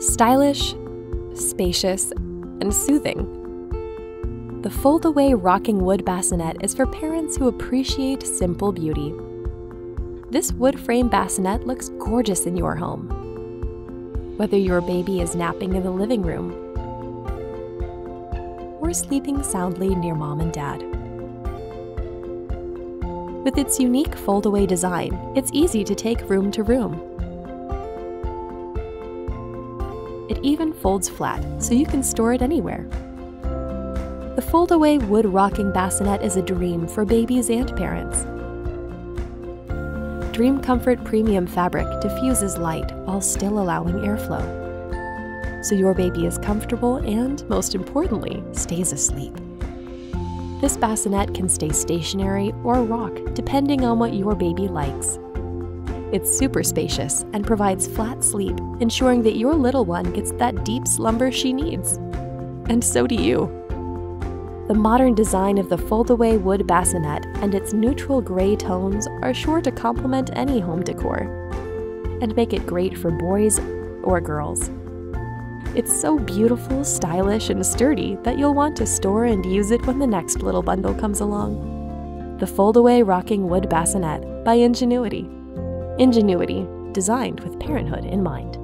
Stylish, spacious, and soothing. The fold away rocking wood bassinet is for parents who appreciate simple beauty. This wood frame bassinet looks gorgeous in your home. Whether your baby is napping in the living room or sleeping soundly near mom and dad. With its unique fold away design, it's easy to take room to room. It even folds flat, so you can store it anywhere. The fold away wood rocking bassinet is a dream for babies and parents. Dream Comfort Premium fabric diffuses light while still allowing airflow. So your baby is comfortable and, most importantly, stays asleep. This bassinet can stay stationary or rock depending on what your baby likes. It's super spacious and provides flat sleep, ensuring that your little one gets that deep slumber she needs. And so do you. The modern design of the fold-away wood bassinet and its neutral gray tones are sure to complement any home decor and make it great for boys or girls. It's so beautiful, stylish, and sturdy that you'll want to store and use it when the next little bundle comes along. The Fold-Away Rocking Wood Bassinet by Ingenuity. Ingenuity, designed with parenthood in mind.